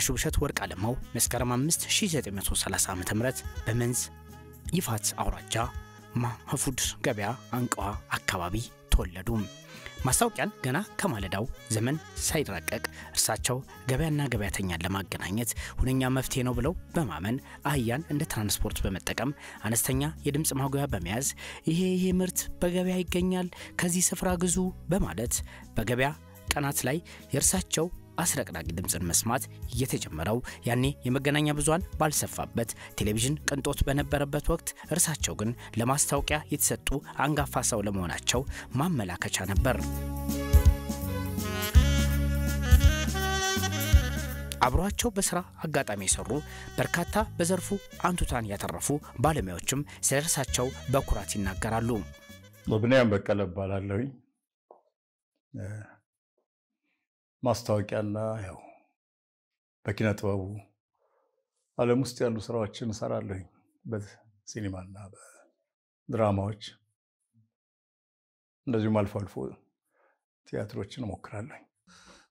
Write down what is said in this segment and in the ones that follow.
ጋሽ ውብሸት ወርቅ አለማው መስከረም 5 1930 ዓ ም በመንዝ ይፋት አውራጃ ማህፉድ ገበያ አንቀዋ አካባቢ ተወለዱ። ማስታወቂያን ገና ከማለዳው ዘመን ሳይራቀቅ እርሳቸው ገበያና ገበያተኛን ለማገናኘት ሁነኛ መፍትሄ ነው ብለው በማመን አህያን እንደ ትራንስፖርት በመጠቀም አነስተኛ የድምፅ ማጉያ በመያዝ ይሄ ይሄ ምርት በገበያ ይገኛል፣ ከዚህ ስፍራ ግዙ በማለት በገበያ ቀናት ላይ የእርሳቸው አስረቅራቂ ድምፅን መስማት እየተጀመረው ያኔ የመገናኛ ብዙሃን ባልሰፋበት ቴሌቪዥን ቅንጦት በነበረበት ወቅት እርሳቸው ግን ለማስታወቂያ የተሰጡ አንጋፋ ሰው ለመሆናቸው ማመላከቻ ነበር። አብሯቸው በስራ አጋጣሚ የሰሩ በርካታ በዘርፉ አንቱታን ያተረፉ ባለሙያዎችም ስለ እርሳቸው በኩራት ይናገራሉ። ብንያም በቀለ እባላለሁኝ። ማስታወቂያና ያው በኪነ ጥበቡ ዓለም ውስጥ ያሉ ስራዎችን እሰራለሁኝ። በሲኒማና በድራማዎች እንደዚሁም አልፎ አልፎ ቲያትሮችን እሞክራለሁኝ።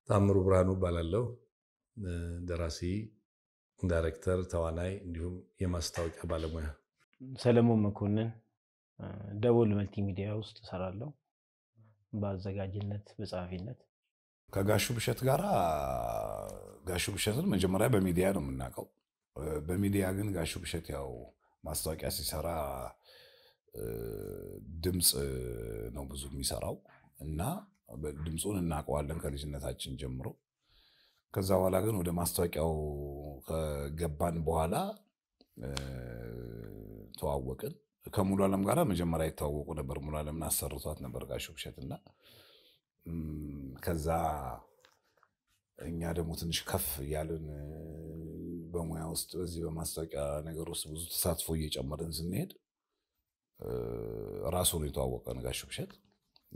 ታምሩ ብርሃኑ እባላለሁ። ደራሲ፣ ዳይሬክተር፣ ተዋናይ እንዲሁም የማስታወቂያ ባለሙያ። ሰለሞን መኮንን ደቦል መልቲሚዲያ ውስጥ እሰራለሁ በአዘጋጅነት በጸሐፊነት ከጋሹ ብሸት ጋር ጋሹ ብሸትን መጀመሪያ በሚዲያ ነው የምናውቀው። በሚዲያ ግን ጋሹ ብሸት ያው ማስታወቂያ ሲሰራ ድምፅ ነው ብዙ የሚሰራው እና ድምፁን እናውቀዋለን ከልጅነታችን ጀምሮ። ከዛ በኋላ ግን ወደ ማስታወቂያው ከገባን በኋላ ተዋወቅን። ከሙሉ ዓለም ጋር መጀመሪያ የተዋወቁ ነበር። ሙሉ ዓለምን አሰርቷት ነበር ጋሹ ብሸት እና ከዛ እኛ ደግሞ ትንሽ ከፍ እያልን በሙያ ውስጥ በዚህ በማስታወቂያ ነገር ውስጥ ብዙ ተሳትፎ እየጨመርን ስንሄድ ራሱ ነው የተዋወቀን ጋሽ ብሸት።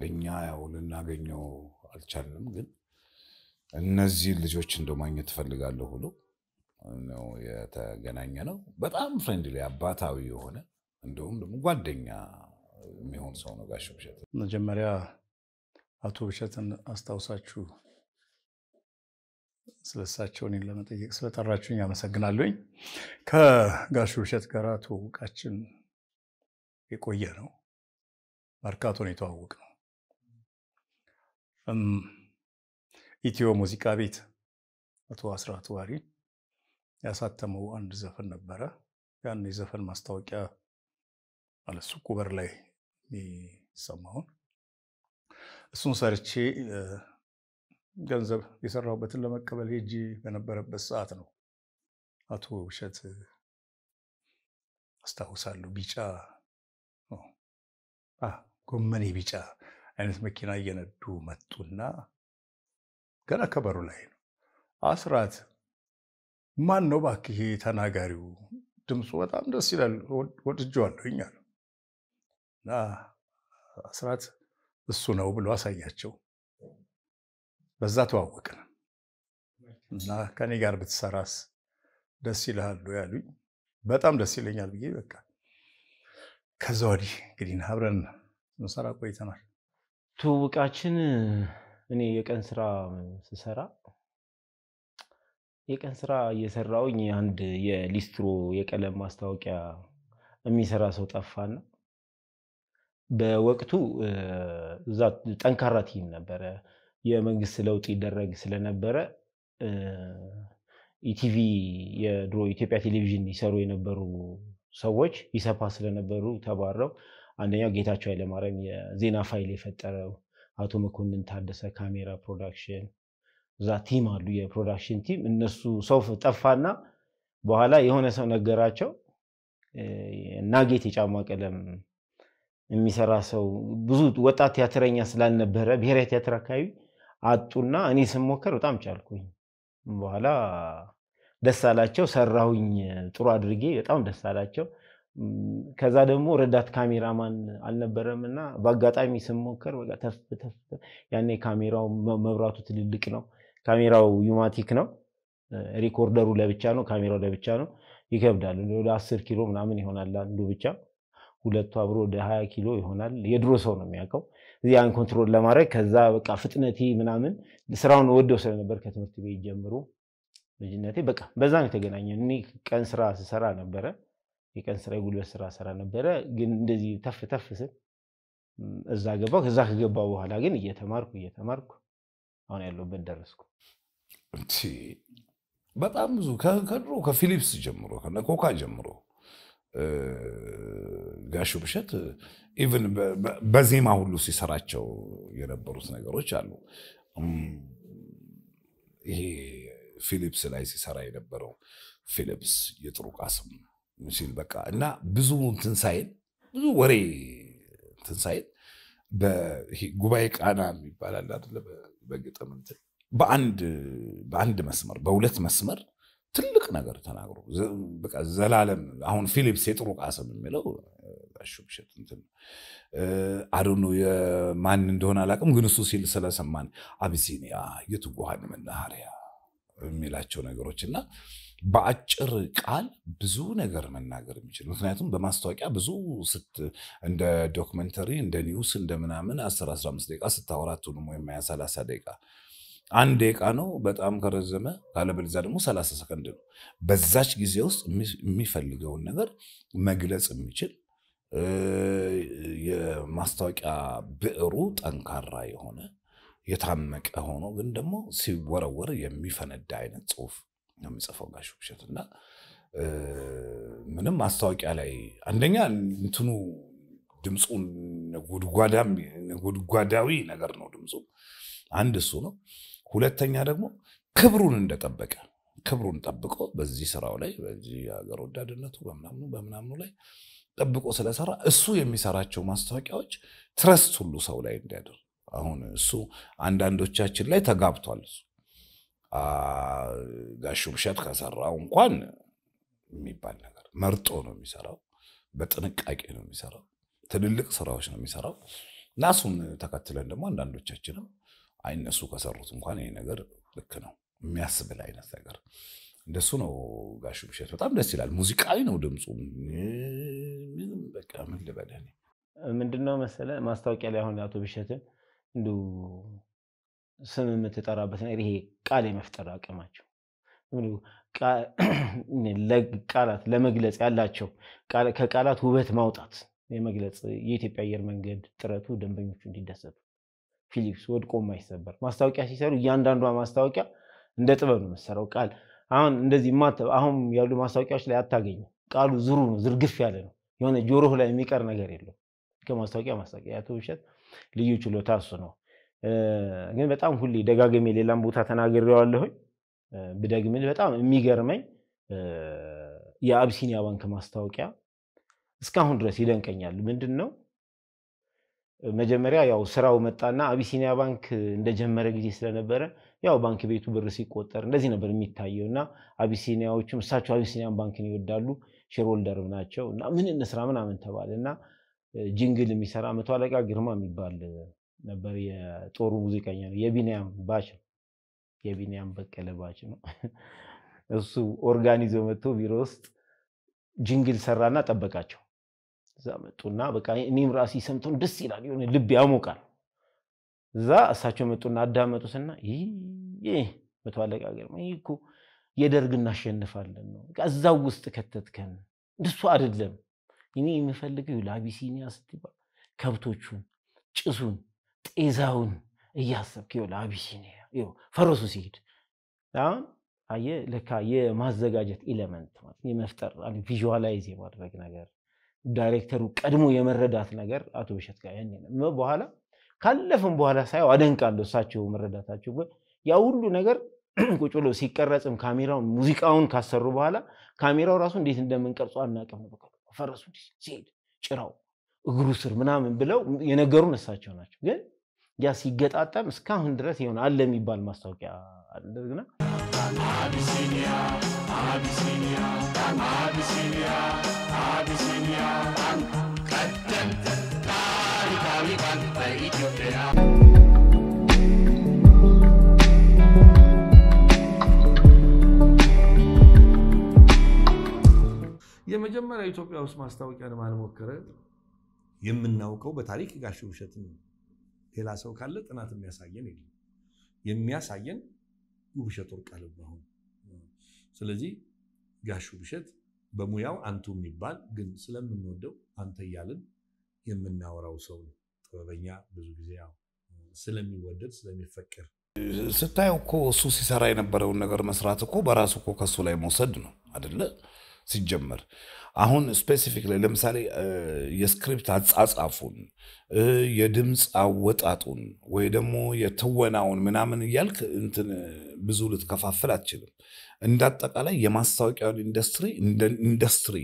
እኛ ያው ልናገኘው አልቻልንም፣ ግን እነዚህን ልጆች እንደው ማግኘት ትፈልጋለሁ ብሎ ነው የተገናኘ ነው። በጣም ፍሬንድሊ አባታዊ የሆነ እንደውም ደግሞ ጓደኛ የሚሆን ሰው ነው ጋሽ ብሸት። መጀመሪያ አቶ ብሸትን አስታውሳችሁ ስለሳቸው እኔን ለመጠየቅ ስለጠራችሁኝ አመሰግናለሁኝ። ከጋሹ ብሸት ጋር ትውውቃችን የቆየ ነው። መርካቶን የተዋወቅ ነው። ኢትዮ ሙዚቃ ቤት አቶ አስራት ዋሪ ያሳተመው አንድ ዘፈን ነበረ። ያን የዘፈን ማስታወቂያ ማለት ሱቁ በር ላይ የሚሰማውን እሱን ሰርቼ ገንዘብ የሰራሁበትን ለመቀበል ሄጂ በነበረበት ሰዓት ነው አቶ ብሸት አስታውሳለሁ። ቢጫ ጎመኔ ቢጫ አይነት መኪና እየነዱ መጡና ገና ከበሩ ላይ ነው አስራት ማን ነው እባክህ ተናጋሪው? ድምፁ በጣም ደስ ይላል፣ ወድጄዋለሁኝ አሉ እና አስራት እሱ ነው ብሎ አሳያቸው። በዛ ተዋወቅን እና ከኔ ጋር ብትሰራስ ደስ ይልሃሉ ያሉኝ፣ በጣም ደስ ይለኛል ብዬ በቃ ከዛ ወዲህ እንግዲህ አብረን ስንሰራ ቆይተናል። ትውውቃችን እኔ የቀን ስራ ስሰራ የቀን ስራ እየሰራውኝ አንድ የሊስትሮ የቀለም ማስታወቂያ የሚሰራ ሰው ጠፋና በወቅቱ እዛ ጠንካራ team ነበረ። የመንግስት ለውጥ ይደረግ ስለነበረ ኢቲቪ የድሮ ኢትዮጵያ ቴሌቪዥን ይሰሩ የነበሩ ሰዎች ይሰፋ ስለነበሩ ተባረው፣ አንደኛው ጌታቸው ኃይለማርያም የዜና ፋይል የፈጠረው፣ አቶ መኮንን ታደሰ ካሜራ production፣ እዛ team አሉ የ production team። እነሱ ሰው ጠፋና በኋላ የሆነ ሰው ነገራቸው ናጌት የጫማ ቀለም የሚሰራ ሰው ብዙ ወጣት ቲያትረኛ ስላልነበረ ብሔራዊ ቲያትር አካባቢ አጡና እኔ ስሞከር በጣም ቻልኩኝ። በኋላ ደስ አላቸው፣ ሰራሁኝ ጥሩ አድርጌ በጣም ደስ አላቸው። ከዛ ደግሞ ረዳት ካሜራማን አልነበረም እና በአጋጣሚ ስሞከር ተፍ ተፍ ያኔ ካሜራው መብራቱ ትልልቅ ነው። ካሜራው U-matic ነው። ሪኮርደሩ ለብቻ ነው፣ ካሜራው ለብቻ ነው። ይከብዳል። ወደ አስር ኪሎ ምናምን ይሆናል አንዱ ብቻ ሁለቱ አብሮ ወደ ሀያ ኪሎ ይሆናል። የድሮ ሰው ነው የሚያውቀው። ያን control ለማድረግ ከዛ በቃ ፍጥነቴ ምናምን ስራውን ወደው ስለነበር ከትምህርት ቤት ጀምሮ ልጅነቴ በቃ በዛ ነው የተገናኘ። እኔ ቀን ስራ ስሰራ ነበረ፣ የቀን ስራ የጉልበት ስራ ስራ ነበረ። ግን እንደዚህ ተፍ ተፍ ስል እዛ ገባሁ። ከዛ ከገባሁ በኋላ ግን እየተማርኩ እየተማርኩ አሁን ያለሁበት ደረስኩ። በጣም ብዙ ከድሮ ከፊሊፕስ ጀምሮ ከነ ኮካ ጀምሮ ጋሽ ብሸት በ- በዜማ ሁሉ ሲሰራቸው የነበሩት ነገሮች አሉ። ይሄ ፊሊፕስ ላይ ሲሰራ የነበረው ፊሊፕስ የጥሩ ቃስም ሲል በቃ እና ብዙ ትንሳኤን ብዙ ወሬ ትንሳኤን ጉባኤ ቃና ይባላል አይደለ? በ- በግጥም በአንድ መስመር በሁለት መስመር ትልቅ ነገር ተናግሮ በቃ ዘላለም አሁን ፊሊፕስ የጥሩ ቃስም የሚለው ጋሽ ብሸት እንትን አዶኖ የማን እንደሆነ አላውቅም፣ ግን እሱ ሲል ስለሰማን አቢሲኒያ የትጉሃን መናኸሪያ የሚላቸው ነገሮች እና በአጭር ቃል ብዙ ነገር መናገር የሚችል ምክንያቱም በማስታወቂያ ብዙ እንደ documentary እንደ news እንደ ምናምን 10 15 ደቂቃ ስታወራ አትውልም፣ ወይም 30 ደቂቃ አንድ ደቂቃ ነው። በጣም ከረዘመ ካለበለዚያ ደግሞ 30 ሰከንድ ነው። በዛች ጊዜ ውስጥ የሚ- የሚፈልገውን ነገር መግለጽ የሚችል የማስታወቂያ ብዕሩ ጠንካራ የሆነ የታመቀ ሆኖ ግን ደግሞ ሲወረወር የሚፈነዳ አይነት ጽሁፍ ነው የሚጽፈው ጋሽ ውብሸት እና ምንም ማስታወቂያ ላይ አንደኛ እንትኑ ድምፁ ነጎድጓዳዊ ነገር ነው ድምፁ። አንድ እሱ ነው። ሁለተኛ ደግሞ ክብሩን እንደጠበቀ ክብሩን ጠብቆ በዚህ ስራው ላይ በዚህ ሀገር ወዳድነቱ በምናምኑ በምናምኑ ላይ ጠብቆ ስለሰራ እሱ የሚሰራቸው ማስታወቂያዎች ትረስት ሁሉ ሰው ላይ እንዲያደር አሁን እሱ አንዳንዶቻችን ላይ ተጋብቷል። እሱ ጋሽ ውብሸት ከሰራው እንኳን የሚባል ነገር መርጦ ነው የሚሰራው፣ በጥንቃቄ ነው የሚሰራው፣ ትልልቅ ስራዎች ነው የሚሰራው እና እሱን ተከትለን ደግሞ አንዳንዶቻችንም አይ እነሱ ከሰሩት እንኳን ይሄ ነገር ልክ ነው የሚያስብል አይነት ነገር እንደሱ ነው። ጋሽ ውብሸት በጣም ደስ ይላል። ሙዚቃዊ ነው ድምፁ። ምንም በቃ ምን ልበልህ እኔ። ምንድነው መሰለ ማስታወቂያ ላይ አሁን አቶ ብሸትን እንዲሁ ስም የምትጠራበት ነገር ይሄ ቃል የመፍጠር አቅማቸው ቃላት ለመግለጽ ያላቸው ከቃላት ውበት ማውጣት የመግለጽ የኢትዮጵያ አየር መንገድ ጥረቱ ደንበኞቹ እንዲደሰቱ ፊሊፕስ ወድቆ የማይሰበር ማስታወቂያ ሲሰሩ እያንዳንዷ ማስታወቂያ እንደ ጥበብ ነው የምትሰራው። ቃል አሁን እንደዚህ አሁን ያሉ ማስታወቂያዎች ላይ አታገኝም። ቃሉ ዝሩ ነው፣ ዝርግፍ ያለ ነው። የሆነ ጆሮህ ላይ የሚቀር ነገር የለው። ከማስታወቂያ ማስታወቂያ የአቶ ብሸት ልዩ ችሎታ እሱ ነው። ግን በጣም ሁሌ ደጋግሜ ሌላም ቦታ ተናግሬዋለሁኝ ብደግምል በጣም የሚገርመኝ እ፣ የአቢሲኒያ ባንክ ማስታወቂያ እስካሁን ድረስ ይደንቀኛል። ምንድን ነው መጀመሪያ ያው ስራው መጣና አቢሲኒያ ባንክ እንደጀመረ ጊዜ ስለነበረ ያው ባንክ ቤቱ ብር ሲቆጠር እንደዚህ ነበር የሚታየው እና አቢሲኒያዎቹም እሳቸው አቢሲኒያን ባንክን ይወዳሉ shareholder ም ናቸው እና ምን እንስራ ምናምን ተባለ እና jingle የሚሰራ መቶ አለቃ ግርማ የሚባል ነበር። የጦሩ ሙዚቀኛ ነው። የቢኒያም batch ነው። የቢኒያም በቀለ batch ነው። እሱ ኦርጋን ይዞ መጥቶ ቢሮ ውስጥ jingle ሰራና ጠበቃቸው። እዛ መጡና በቃ እኔም ራሴ ሰምተውን ደስ ይላል፣ የሆነ ልብ ያሞቃል። እዛ እሳቸው መጡና አዳመጡትና ይህ መቶ አለቃ ግርማ ይህ እኮ የደርግ እናሸንፋለን ነው። እዛው ውስጥ ከተትከን። እንደሱ አይደለም እኔ የምፈልገው ለአቢሲኒያ ስትባል ከብቶቹን፣ ጭሱን፣ ጤዛውን እያሰብክ ለአቢሲኒያ ፈረሱ ሲሄድ አሁን አየህ ለካ የማዘጋጀት element ማለት የመፍጠር visualize የማድረግ ነገር ዳይሬክተሩ ቀድሞ የመረዳት ነገር አቶ ውብሸት ጋር ያኔ በኋላ ካለፍም በኋላ ሳየው አደንቃለሁ እሳቸው መረዳታቸው። ያ ሁሉ ነገር ቁጭ ብሎ ሲቀረጽም ካሜራውን ሙዚቃውን ካሰሩ በኋላ ካሜራው ራሱ እንዴት እንደምንቀርጾ አናውቅም ነው። ፈረሱ ሲሄድ ጭራው እግሩ ስር ምናምን ብለው የነገሩን እሳቸው ናቸው። ግን ያ ሲገጣጠም እስካሁን ድረስ ይሆን አለ የሚባል ማስታወቂያ አለና አቢሲኒያ አቢሲኒያ አቢሲኒያ አቢሲኒያ ባንክ ቀደምት ታሪካዊ ባንክ በኢትዮጵያ የመጀመሪያ ኢትዮጵያ ውስጥ ማስታወቂያን ማን ሞከረ? የምናውቀው በታሪክ ጋሽ ውብሸት ነው። ሌላ ሰው ካለ ጥናት የሚያሳየን የለም። የሚያሳየን ውብሸት ወርቅ አለማሁ ነው። ስለዚህ ጋሽ ውብሸት በሙያው አንቱ የሚባል ግን ስለምንወደው አንተ እያልን የምናወራው ሰው ነው። ጥበበኛ ብዙ ጊዜ ያው ስለሚወደድ ስለሚፈቀር ስታየው እኮ እሱ ሲሰራ የነበረውን ነገር መስራት እኮ በራሱ እኮ ከሱ ላይ መውሰድ ነው አደለ? ሲጀመር አሁን specific ላይ ለምሳሌ የ script አጻጻፉን የድምፅ አወጣጡን ወይ ደግሞ የትወናውን ምናምን እያልክ እንትን ብዙ ልትከፋፍል አትችልም። እንደ የማስታወቂያውን ኢንዱስትሪ ኢንዱስትሪ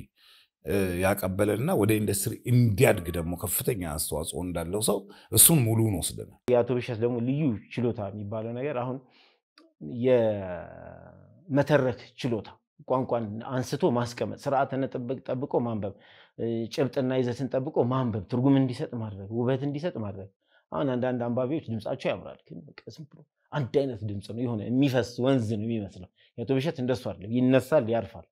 ያቀበለና ወደ ኢንዱስትሪ እንዲያድግ ደግሞ ከፍተኛ አስተዋጽኦ እንዳለው ሰው እሱን ሙሉውን ወስደናል። የአቶ ብሸት ደግሞ ልዩ ችሎታ የሚባለው ነገር አሁን የመተረክ ችሎታ ቋንቋን አንስቶ ማስቀመጥ፣ ነጥብ ጠብቆ ማንበብ፣ ጭብጥና ይዘትን ጠብቆ ማንበብ፣ ትርጉም እንዲሰጥ ማድረግ፣ ውበት እንዲሰጥ ማድረግ። አሁን አንዳንድ አንባቢዎች ድምጻቸው ያምራል፣ ግን ዝም ብሎ አንድ አይነት ድምፅ ነው፣ የሆነ የሚፈስ ወንዝ ነው የሚመስለው። የአቶ ብሸት እንደሱ አይደለም፣ ይነሳል፣ ያርፋል።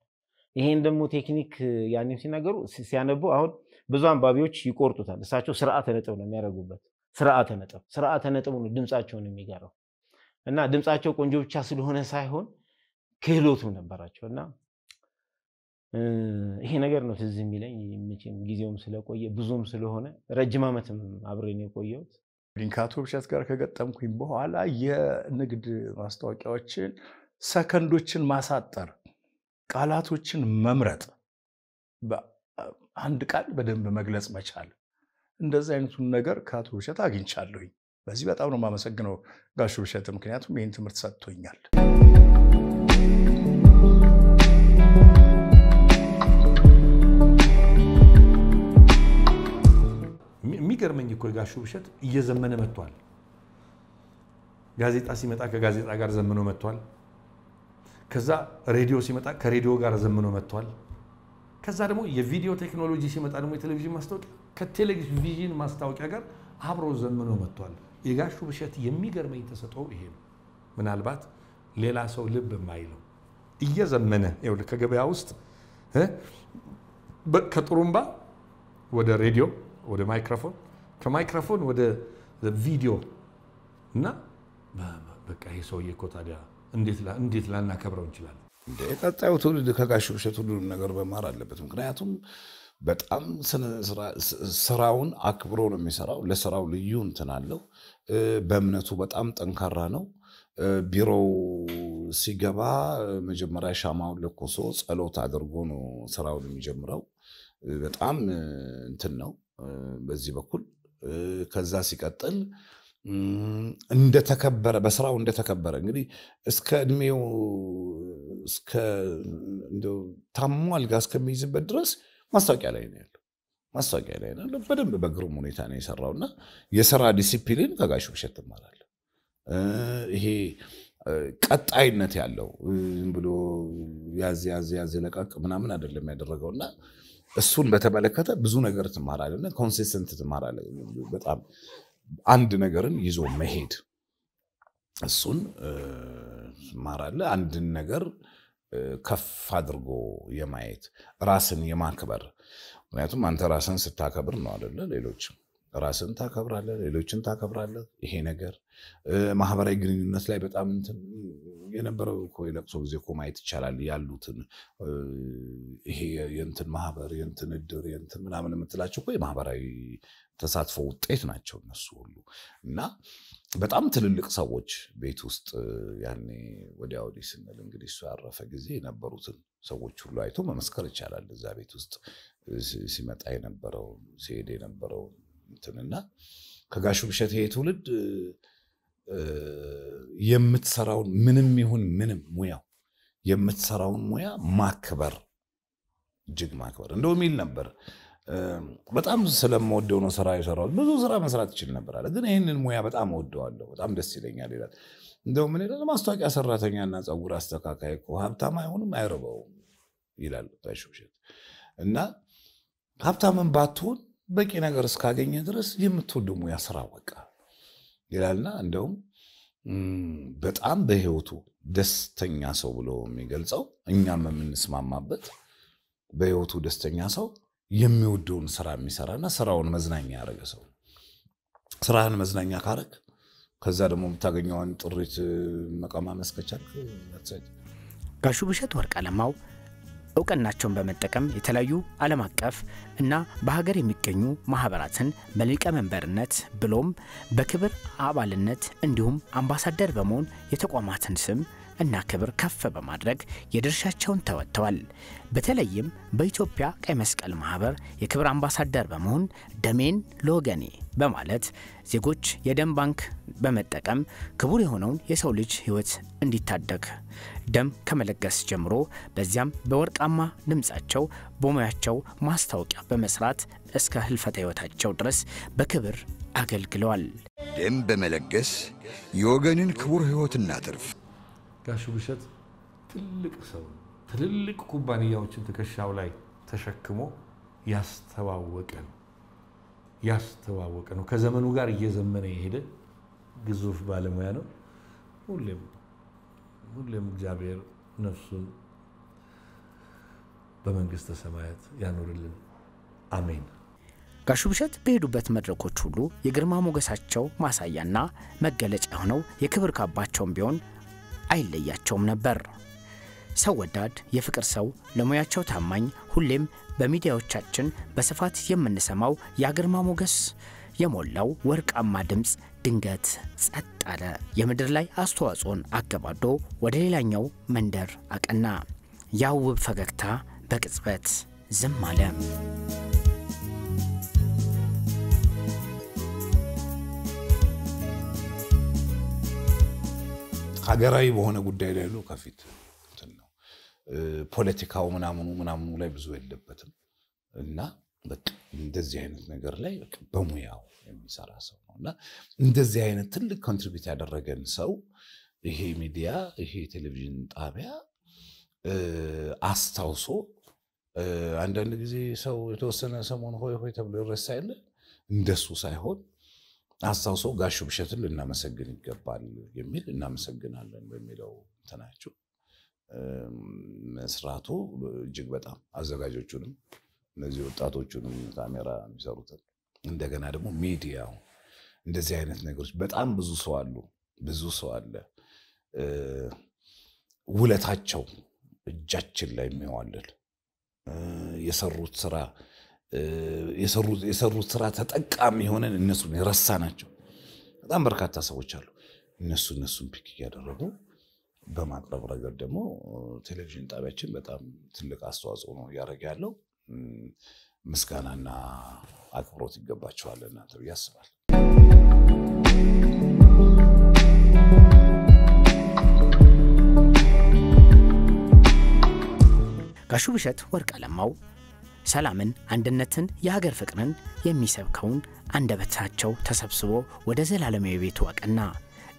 ይሄን ደግሞ ቴክኒክ ያኔም ሲናገሩ ሲያነቡ አሁን ብዙ አንባቢዎች ይቆርጡታል። እሳቸው ስርዓተ ነጥብ ነው የሚያደርጉበት። ስርዓተ ነጥብ ስርዓተ ነጥቡ ነው ድምፃቸውን የሚገራው እና ድምፃቸው ቆንጆ ብቻ ስለሆነ ሳይሆን ክህሎቱም ነበራቸው እና ይሄ ነገር ነው ትዝ የሚለኝ መቼም ጊዜውም ስለቆየ ብዙም ስለሆነ ረጅም ዓመትም አብሬን የቆየሁት እንግዲህ ከአቶ ብሸት ጋር ከገጠምኩኝ በኋላ የንግድ ማስታወቂያዎችን ሰከንዶችን ማሳጠር፣ ቃላቶችን መምረጥ፣ አንድ ቃል በደንብ መግለጽ መቻል፣ እንደዚህ አይነቱን ነገር ከአቶ ብሸት አግኝቻለሁኝ። በዚህ በጣም ነው የማመሰግነው ጋሹ ብሸት፣ ምክንያቱም ይህን ትምህርት ሰጥቶኛል። የሚገርመኝ እኮ የጋሹ ብሸት እየዘመነ መጥቷል። ጋዜጣ ሲመጣ ከጋዜጣ ጋር ዘምኖ መጥቷል። ከዛ ሬዲዮ ሲመጣ ከሬዲዮ ጋር ዘምኖ መጥቷል። ከዛ ደግሞ የቪዲዮ ቴክኖሎጂ ሲመጣ ደግሞ የቴሌቪዥን ማስታወቂያ ከቴሌቪዥን ማስታወቂያ ጋር አብሮ ዘምኖ መጥቷል። የጋሹ ብሸት የሚገርመኝ ተሰጥኦ ይሄ ነው። ምናልባት ሌላ ሰው ልብ የማይለው እየዘመነ ከገበያ ውስጥ ከጥሩምባ ወደ ሬዲዮ ወደ ማይክሮፎን ከማይክሮፎን ወደ ቪዲዮ እና በቃ ይሄ ሰውዬ እኮ ታዲያ እንዴት ላናከብረው እንችላለን? እንደ ቀጣዩ ትውልድ ከጋሽ ብሸት ሁሉንም ነገር መማር አለበት። ምክንያቱም በጣም ስራውን አክብሮ ነው የሚሰራው። ለስራው ልዩ እንትን አለው። በእምነቱ በጣም ጠንካራ ነው። ቢሮው ሲገባ መጀመሪያ ሻማውን ለኮሶ ጸሎት አድርጎ ነው ስራውን የሚጀምረው። በጣም እንትን ነው በዚህ በኩል ከዛ ሲቀጥል እንደተከበረ በስራው እንደተከበረ እንግዲህ እስከ እድሜው እስከ ታሞ አልጋ እስከሚይዝበት ድረስ ማስታወቂያ ላይ ነው ያለው። ማስታወቂያ ላይ ነው በደንብ በግሩም ሁኔታ ነው የሰራው እና የስራ ዲሲፕሊን ከጋሽ ብሸት ትማራለህ። ይሄ ቀጣይነት ያለው ዝም ብሎ ያዝ ያዝ ያዝ ለቀቅ ምናምን አይደለም ያደረገው እና እሱን በተመለከተ ብዙ ነገር ትማራለህ እና consistent ትማራለህ። በጣም አንድ ነገርን ይዞ መሄድ እሱን ትማራለህ። አንድን ነገር ከፍ አድርጎ የማየት ራስን የማክበር ምክንያቱም አንተ ራስን ስታከብር ነው አደለ ሌሎች ራስን ታከብራለህ፣ ሌሎችን ታከብራለህ። ይሄ ነገር ማህበራዊ ግንኙነት ላይ በጣም የነበረው እኮ የለቅሶ ጊዜ እኮ ማየት ይቻላል ያሉትን ይሄ የእንትን ማህበር የእንትን እድር የእንትን ምናምን የምትላቸው እኮ የማህበራዊ ተሳትፎ ውጤት ናቸው እነሱ ሁሉ እና በጣም ትልልቅ ሰዎች ቤት ውስጥ ያኔ ወዲያ ወዲህ ስንል እንግዲህ እሱ ያረፈ ጊዜ የነበሩትን ሰዎች ሁሉ አይቶ መመስከር ይቻላል። እዛ ቤት ውስጥ ሲመጣ የነበረው ሲሄድ የነበረው እንትንና ከጋሹ ብሸት ይሄ ትውልድ የምትሰራውን ምንም ይሁን ምንም ሙያው የምትሰራውን ሙያ ማክበር እጅግ ማክበር እንደው የሚል ነበር። በጣም ስለምወደው ነው ስራ የሰራሁት። ብዙ ስራ መስራት ይችል ነበር አለ፣ ግን ይህንን ሙያ በጣም እወደዋለሁ፣ በጣም ደስ ይለኛል ይላል። እንደው ምን ይላል? ማስታወቂያ ሰራተኛና ፀጉር አስተካካይ እኮ ሀብታም አይሆንም አይርበውም ይላል ብሸት እና ሀብታምን ባትሆን በቂ ነገር እስካገኘ ድረስ የምትወደው ሙያ ስራ በቃ ይላልና እንደውም በጣም በህይወቱ ደስተኛ ሰው ብሎ የሚገልጸው እኛም የምንስማማበት በህይወቱ ደስተኛ ሰው የሚወደውን ስራ የሚሰራና ስራውን መዝናኛ ያደረገ ሰው ስራህን መዝናኛ ካረግ ከዛ ደግሞ የምታገኘውን ጥሪት መቀማመስ ከቻልክ ጋሹ ብሸት ወርቅ አለማው እውቅናቸውን በመጠቀም የተለያዩ ዓለም አቀፍ እና በሀገር የሚገኙ ማህበራትን በሊቀመንበርነት ብሎም በክብር አባልነት እንዲሁም አምባሳደር በመሆን የተቋማትን ስም እና ክብር ከፍ በማድረግ የድርሻቸውን ተወጥተዋል። በተለይም በኢትዮጵያ ቀይ መስቀል ማህበር የክብር አምባሳደር በመሆን ደሜን ለወገኔ በማለት ዜጎች የደም ባንክ በመጠቀም ክቡር የሆነውን የሰው ልጅ ሕይወት እንዲታደግ ደም ከመለገስ ጀምሮ በዚያም በወርቃማ ድምፃቸው በሙያቸው ማስታወቂያ በመስራት እስከ ህልፈተ ሕይወታቸው ድረስ በክብር አገልግለዋል። ደም በመለገስ የወገንን ክቡር ሕይወት እናትርፍ። ጋሹ ብሸት ትልቅ ሰው ትልልቅ ኩባንያዎችን ትከሻው ላይ ተሸክሞ ያስተዋወቀ ነው ያስተዋወቀ ነው። ከዘመኑ ጋር እየዘመነ የሄደ ግዙፍ ባለሙያ ነው። ሁሌም ሁሌም እግዚአብሔር ነፍሱን በመንግስተ ሰማያት ያኖርልን፣ አሜን። ጋሹ ብሸት በሄዱበት መድረኮች ሁሉ የግርማ ሞገሳቸው ማሳያና መገለጫ የሆነው የክብር ካባቸውም ቢሆን አይለያቸውም ነበር። ሰው ወዳድ፣ የፍቅር ሰው፣ ለሙያቸው ታማኝ፣ ሁሌም በሚዲያዎቻችን በስፋት የምንሰማው የግርማ ሞገስ የሞላው ወርቃማ ድምፅ ድንገት ጸጥ አለ። የምድር ላይ አስተዋጽኦን አገባዶ ወደ ሌላኛው መንደር አቀና። ያ ውብ ፈገግታ በቅጽበት ዝም አለ። ሀገራዊ በሆነ ጉዳይ ላይ ነው ከፊት ነው። ፖለቲካው ምናምኑ ምናምኑ ላይ ብዙ የለበትም። እና እንደዚህ አይነት ነገር ላይ በሙያው የሚሰራ ሰው ነው። እና እንደዚህ አይነት ትልቅ contribute ያደረገን ሰው ይሄ ሚዲያ ይሄ ቴሌቪዥን ጣቢያ አስታውሶ አንዳንድ ጊዜ ሰው የተወሰነ ሰሞን ሆይ ሆይ ተብሎ ይረሳ የለ? እንደሱ ሳይሆን አስታውሶ ጋሹ ብሸትን ልናመሰግን ይገባል የሚል እናመሰግናለን በሚለው እንትናችሁ መስራቱ እጅግ በጣም አዘጋጆቹንም እነዚህ ወጣቶቹንም ካሜራ የሚሰሩትን እንደገና ደግሞ ሚዲያው እንደዚህ አይነት ነገሮች በጣም ብዙ ሰው አሉ፣ ብዙ ሰው አለ። ውለታቸው እጃችን ላይ የሚዋልል የሰሩት ስራ የሰሩት ስራ ተጠቃሚ የሆነን እነሱን የረሳ ናቸው። በጣም በርካታ ሰዎች አሉ። እነሱ እነሱን ፒክ እያደረጉ በማቅረብ ረገድ ደግሞ ቴሌቪዥን ጣቢያችን በጣም ትልቅ አስተዋጽኦ ነው እያደረገ ያለው። ምስጋናና አክብሮት ይገባቸዋል እናንተ ብዬ አስባለሁ። ጋሹ ብሸት ወርቅ አለማው ሰላምን፣ አንድነትን፣ የሀገር ፍቅርን የሚሰብከውን አንደበታቸው ተሰብስቦ ወደ ዘላለማዊ ቤቱ አቀና።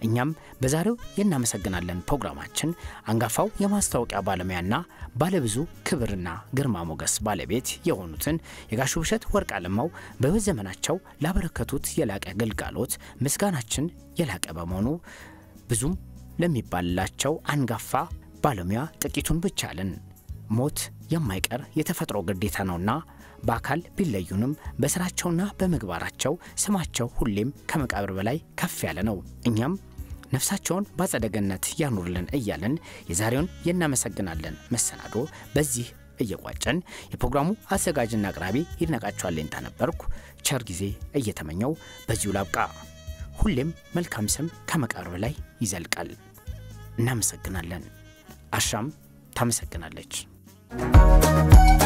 እኛም በዛሬው የእናመሰግናለን ፕሮግራማችን አንጋፋው የማስታወቂያ ባለሙያና ባለብዙ ክብርና ግርማ ሞገስ ባለቤት የሆኑትን የጋሹ ብሸት ወርቅ አለማው በሕይወት ዘመናቸው ላበረከቱት የላቀ ግልጋሎት ምስጋናችን የላቀ በመሆኑ ብዙም ለሚባልላቸው አንጋፋ ባለሙያ ጥቂቱን ብቻ አልን። ሞት የማይቀር የተፈጥሮ ግዴታ ነውና በአካል ቢለዩንም በስራቸውና በምግባራቸው ስማቸው ሁሌም ከመቃብር በላይ ከፍ ያለ ነው። እኛም ነፍሳቸውን በአጸደ ገነት ያኑርልን እያለን የዛሬውን የእናመሰግናለን መሰናዶ በዚህ እየቋጨን የፕሮግራሙ አዘጋጅና አቅራቢ ይድነቃቸው አለኝታ ነበርኩ። ቸር ጊዜ እየተመኘው በዚሁ ላብቃ። ሁሌም መልካም ስም ከመቃብር በላይ ይዘልቃል። እናመሰግናለን። አሻም ታመሰግናለች። Música